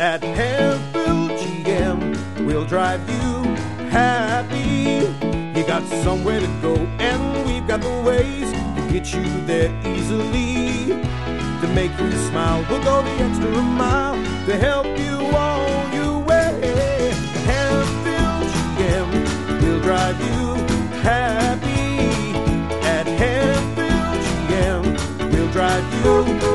At Hemphill GM, we'll drive you happy. You got somewhere to go, and we've got the ways to get you there easily. To make you smile, we'll go the extra mile to help you on your way. Hemphill GM, we'll drive you happy. At Hemphill GM, we'll drive you